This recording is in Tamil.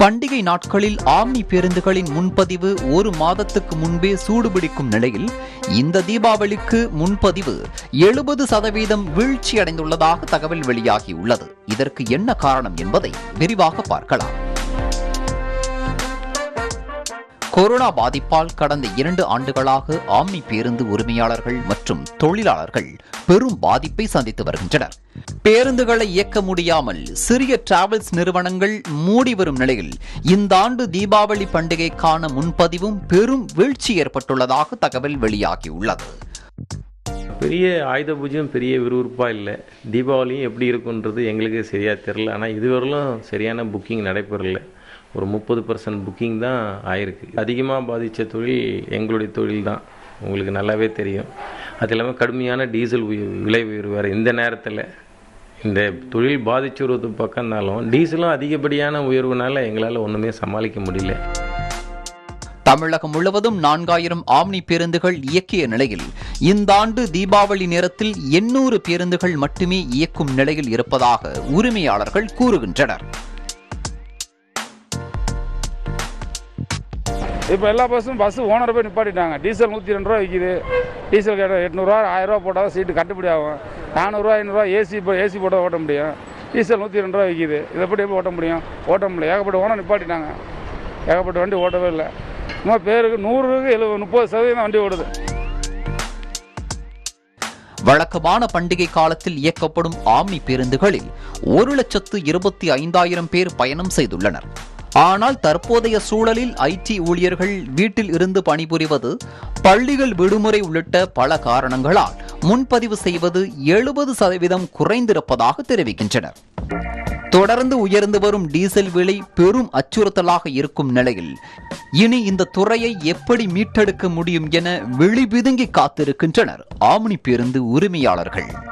பண்டிகை நாட்களில் ஆம்னி பேருந்துகளின் முன்பதிவு ஒரு மாதத்துக்கு முன்பே சூடுபிடிக்கும் நிலையில் இந்த தீபாவளிக்கு முன்பதிவு எழுபது சதவீதம் வீழ்ச்சியடைந்துள்ளதாக தகவல் வெளியாகியுள்ளது. இதற்கு என்ன காரணம் என்பதை விரிவாக பார்க்கலாம். கொரோனா பாதிப்பால் கடந்த இரண்டு ஆண்டுகளாக ஆம்னி பேருந்து உரிமையாளர்கள் மற்றும் தொழிலாளர்கள் பெரும் பாதிப்பை சந்தித்து வருகின்றனர். பேருந்துகளை இயக்க முடியாமல் சிறிய டிராவல்ஸ் நிறுவனங்கள் மூடி வரும் நிலையில் இந்த ஆண்டு தீபாவளி பண்டிகைக்கான முன்பதிவும் பெரும் வீழ்ச்சி ஏற்பட்டுள்ளதாக தகவல் வெளியாகியுள்ளது. பெரிய ஆயுத பூஜையும் பெரிய விறுவிறுப்பாக இல்லை. தீபாவளியும் எப்படி இருக்குன்றது எங்களுக்கு சரியாக தெரில ஆனால் இதுவரையிலும் சரியான புக்கிங் நடைபெறலை. ஒரு முப்பது பர்சன்ட் புக்கிங் தான் ஆயிருக்கு. அதிகமாக பாதித்த தொழில் எங்களுடைய தொழில் தான். உங்களுக்கு நல்லாவே தெரியும். அது இல்லாமல் கடுமையான டீசல் விலை உயர்வு வேறு இந்த நேரத்தில். இந்த தொழில் பாதிச்சுறது பக்கம்னாலும் டீசலும் அதிகப்படியான உயர்வுனால எங்களால் ஒன்றுமே சமாளிக்க முடியல. தமிழகம் முழுவதும் நான்காயிரம் ஆம்னி பேருந்துகள் இயக்கிய நிலையில் இந்த ஆண்டு தீபாவளி நேரத்தில் எண்ணூறு பேருந்துகள் மட்டுமே இயக்கும் நிலையில் இருப்பதாக உரிமையாளர்கள் கூறுகின்றனர். இப்போ எல்லா பஸ்ஸும் பஸ்ஸு ஓனர் போய் நிப்பாட்டிட்டாங்க. டீசல் நூற்றி ரெண்டு ரூபா விற்கிது டீசல் கேட்ட எட்நூறுவா ஆயிரரூவா போட்டால் தான் சீட்டு கட்டுப்படி ஆகும். நானூறுரூவா ஐநூறுரூவா ஏசி இப்போ ஏசி போட்டால் ஓட்ட முடியும். டீசல் நூற்றி ரெண்டு ரூபா விற்கிது இதை எப்படி எப்படி ஓட்ட முடியும்? ஓட்ட முடியல. ஏகப்பட்ட ஓனர் நிப்பாட்டிட்டாங்க. ஏகப்பட்ட வண்டி ஓட்டவே இல்லை. சும்மா பேருக்கு நூறுக்கு எழுபது முப்பது சதவீதம் வண்டி ஓடுது. வழக்கமான பண்டிகை காலத்தில் இயக்கப்படும் ஆம்னி பேருந்துகளில் ஒரு லட்சத்து இருபத்தி ஐந்தாயிரம் பேர் பயணம் செய்துள்ளனர். ஆனால் தற்போதைய சூழலில் ஐடி ஊழியர்கள் வீட்டில் இருந்து பணிபுரிவது பள்ளிகள் விடுமுறை உள்ளிட்ட பல காரணங்களால் முன்பதிவு செய்வது எழுபது சதவீதம் குறைந்திருப்பதாக தெரிவிக்கின்றனர். தொடர்ந்து உயர்ந்து வரும் டீசல் விலை பெரும் அச்சுறுத்தலாக இருக்கும் நிலையில் இனி இந்த துறையை எப்படி மீட்டெடுக்க முடியும் என விழிபிதுங்கி காத்திருக்கின்றனர் ஆம்னி பேருந்து உரிமையாளர்கள்.